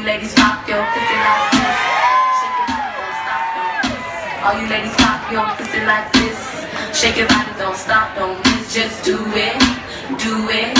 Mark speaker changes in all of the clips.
Speaker 1: you ladies pop your pussy like this. Shake your body, don't stop, don't miss. All you ladies pop your pussy like this. Shake your body, don't stop, don't miss. Just do it, do it.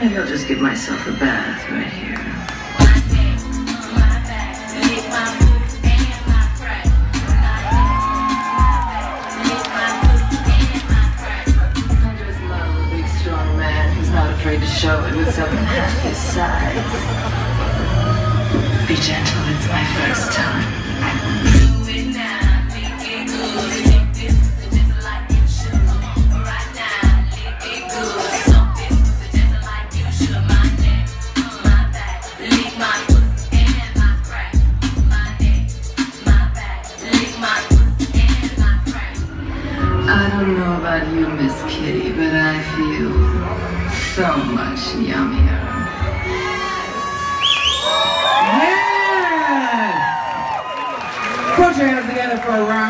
Speaker 2: Maybe I'll just give myself a bath right here. afraid to show it with some happy size. Be gentle, it's my first time. don't know about you, Miss Kitty, but I feel so much yummier. Yes! Put your hands together for a round.